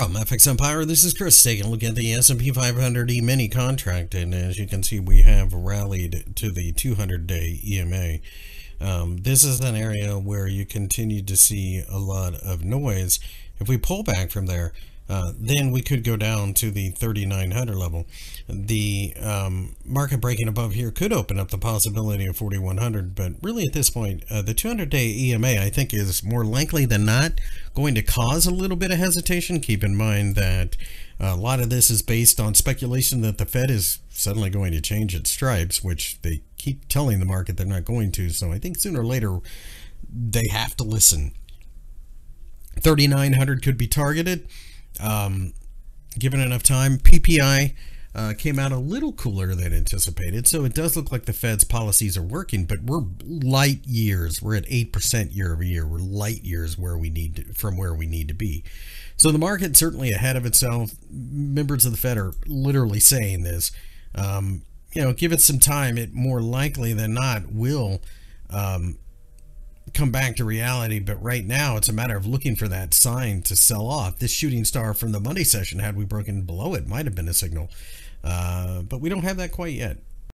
From FX Empire, this is Chris taking a look at the S&P 500 E-mini contract, and as you can see, we have rallied to the 200-day EMA. Um, this is an area where you continue to see a lot of noise. If we pull back from there, uh, then we could go down to the 3900 level. The um, market breaking above here could open up the possibility of 4100, but really at this point, uh, the 200-day EMA I think is more likely than not going to cause a little bit of hesitation. Keep in mind that a lot of this is based on speculation that the Fed is suddenly going to change its stripes, which they keep telling the market they're not going to. So I think sooner or later they have to listen. 3900 could be targeted um, given enough time. PPI uh, came out a little cooler than anticipated, so it does look like the Fed's policies are working, but we're light years. We're at 8% year over year. We're light years where we need to, from where we need to be. So the market certainly ahead of itself. Members of the Fed are literally saying this. Um, you know, give it some time. It more likely than not will um, come back to reality. But right now, it's a matter of looking for that sign to sell off. This shooting star from the Monday session, had we broken below it, might have been a signal. Uh, but we don't have that quite yet.